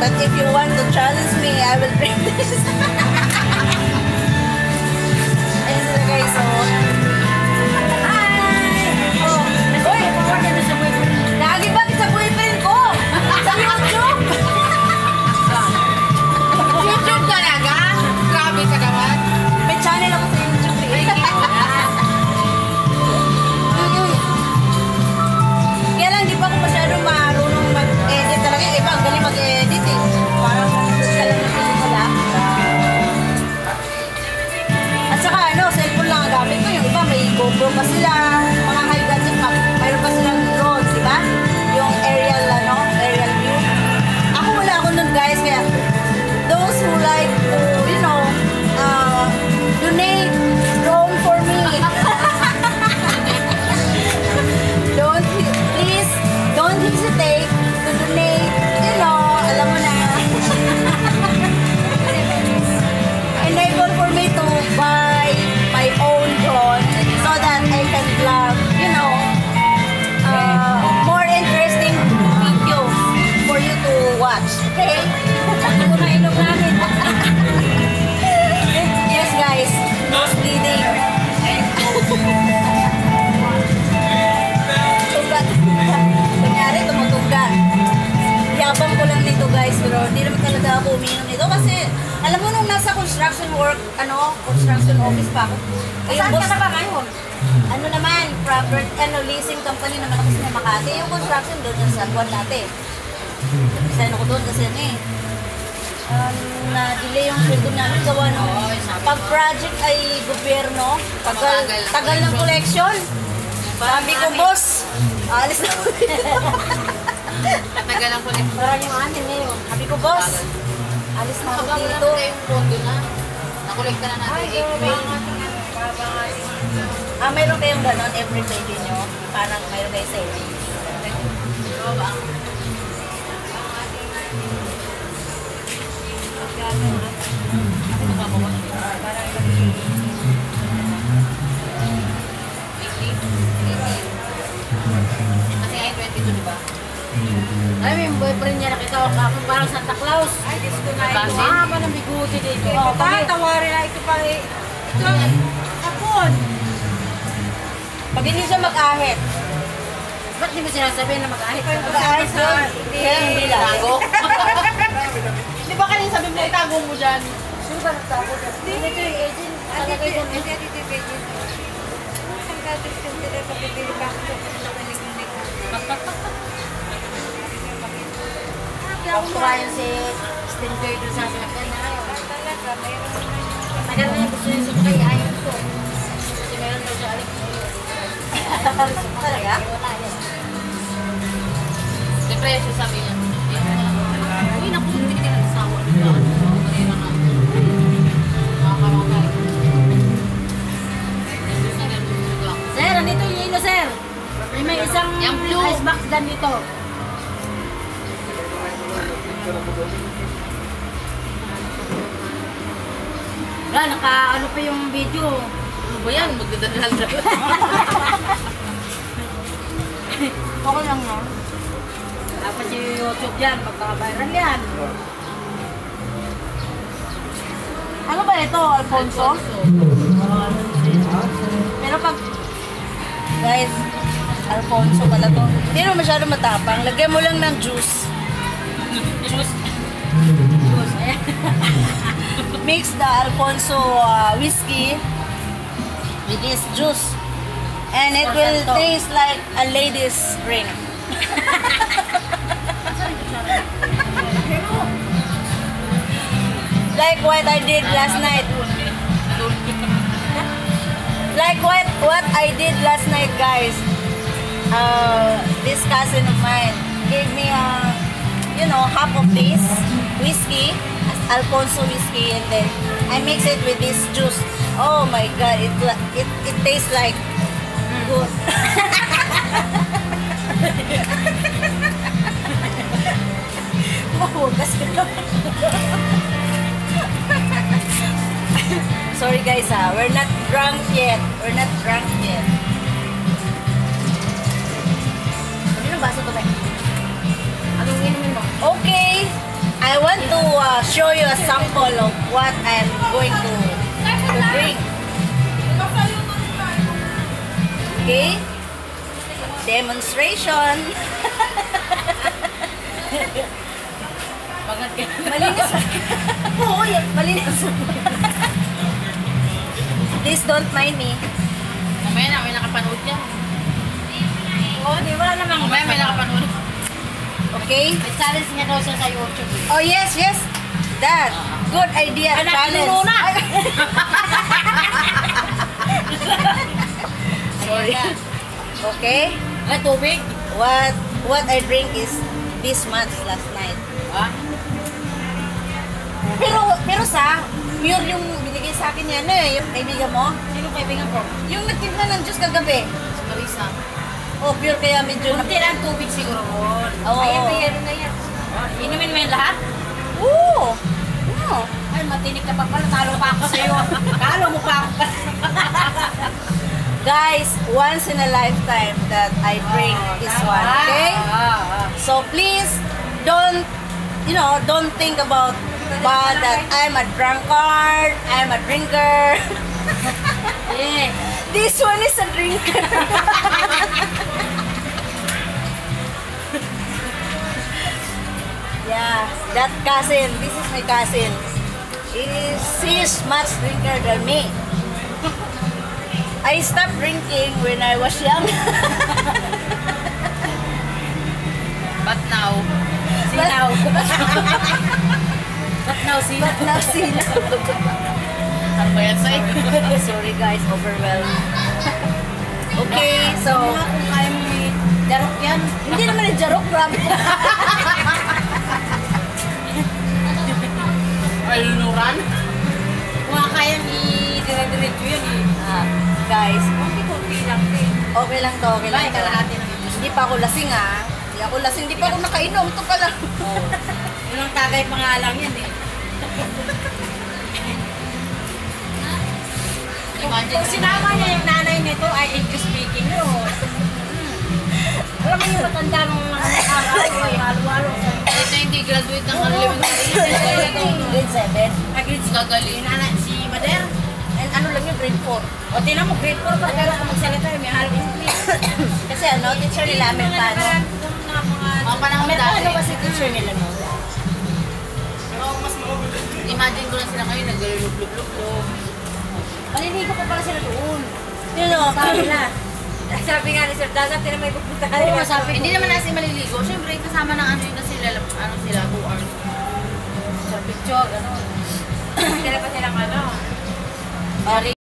But if you want to challenge me, I will bring this. Sila guys, oh. Don't hindi naman talaga ako uminom nito kasi alam mo nung nasa construction work, ano, construction office pa ako. Eh, Saan ka boss- na ba ngayon? ano naman, proper, ano, leasing company naman ako sa Makati. Yung construction doon yung sa Buwan dati. Sign ako doon kasi ano eh. Um, na-delay yung sweldo namin gawa no. Pag project ay gobyerno, tagal, tagal ng collection. Sabi ko, boss, alis na ako dito. Matagal ang kulit. Parang yung amin ngayon. Sabi ko, boss, alis na ako dito. na tayong pondo na. Nakolekta na natin 8 May. Ah, mayroon kayong ganon every payday nyo? Parang mayroon kayo savings. Diba ba? Kasi ay 22, di ba? Ay, may boyfriend niya nakita ko ako parang Santa Claus. Ay, Diyos ko na ito. ito. Ah, ng biguti dito. Oh, Oh, bakit? tawarin na ito pa eh. Ito, hapon. Pag hindi siya mag-ahit, Ba't di mo sinasabihin na mag-ahit mag-ahit doon. Kaya hindi lang. Tago. Di ba kanina sabi mo itago mo dyan? Sino ba nagtago dyan? Hindi, ito yung agent. Talaga yun. Hindi, ito yung agent. Ang gatos yung sila pagpipili pa ako sa Kumain si Stinger doon sa sinakyan na ayaw. Talaga, mayroon. Tagal na yung gusto niya sumukay, ayaw ko. Kasi meron daw siya alik. Talaga? Wala yan. Depression sabi niya. Uy, naku, hindi ka gusto lang. Sir, andito yung ino, sir. May isang Yung blue. ice box dyan dito. Wala, naka ano pa yung video. Ano ba yan? Magdadalhan na. Okay lang no? Dapat yung YouTube yan, magkaka-viral yan. Ano ba ito, Alfonso? Pero pag Guys, Alfonso pala to. Hindi naman masyado matapang. Lagyan mo lang ng juice. Eh. Mix the Alfonso uh, whiskey with this juice. And it will taste like a lady's drink. like what I did last night. Like what what I did last night, guys. Uh, this cousin of mine gave me a, you know, half of this whiskey, Alfonso whiskey, and then I mix it with this juice. Oh my God! It it it tastes like good. Sorry guys ah, we're not drunk yet. We're not drunk yet. Show you a sample of what I'm going to, to bring. Okay? Demonstration. Malinis. Oo, malinis. Please don't mind me. Mamaya na, may nakapanood yan. Oo, di wala namang Mamaya may nakapanood. Okay? May challenge niya daw siya sa YouTube. Oh, yes, yes. That. Good idea. Anak, challenge. tinuro na. Sorry. Okay? Ay, tubig. What what I drink is this much last night. Ha? Pero, pero sa, pure yung binigay sa akin yan eh, yung kaibigan mo. Sino kaibigan ko? Yung nagtimpla ng juice kagabi. Si Marisa. Oh, pure kaya medyo. Kunti lang tubig siguro. Oo. Ayan, mayroon na yan. Inumin mo yung lahat? Oo. Ay, matinig ka pa pala. Talo pa ako sa'yo. Talo mo pa ako. Guys, once in a lifetime that I drink this one, okay? Ah, ah. So please, don't, you know, don't think about bad that I'm a drunkard, I'm a drinker. Yeah. This one is a drinker. yeah, that cousin, my cousin. Is she's much drinker than me. I stopped drinking when I was young. But now, sinaw. But now, sinaw. But now sila. Ano ba yan sa'yo? Sorry guys, overwhelmed. Okay, so may darok yan. hindi naman yung jarok, grabe. Ay, lunuran. Kung kaya i-dire-diretso yun eh. Ah, guys, Kunti-kunti lang eh. okay lang to, okay lang Ay, to. kalahati ng ito. Hindi pa ako lasing ah. Hindi ako lasing, hindi pa ako nakainom. Ito pa lang. Oo. Yun ang tagay pa nga lang yan eh. Imagine Kung sinama niya yung nanay nito ay English speaking yun. Alam mo yung matanda nung mga araw ay halo-halo. Ito hindi graduate ng elementary. Grade 7. Agad gagaling. Yung nanay, si Mader. And ano lang yung grade 4. O tinan mo, grade 4 pa pero kung magsalita may halo English. Kasi ano, teacher nila Amerikano. Mga panahon Amerikano dati. kasi teacher nila no? Imagine ko lang sila kayo nag-lublub-lublub. Maliligo ko pala sila doon. You know, Sabi na. Sabi nga ni Sir Dagat, tinan may pupunta Oo, sabi Hindi naman nasi maliligo. Siyempre, kasama ng ano yun na sila, ano sila, 2 hours. Sa picture, gano'n. Kaya pa silang ano. Sorry.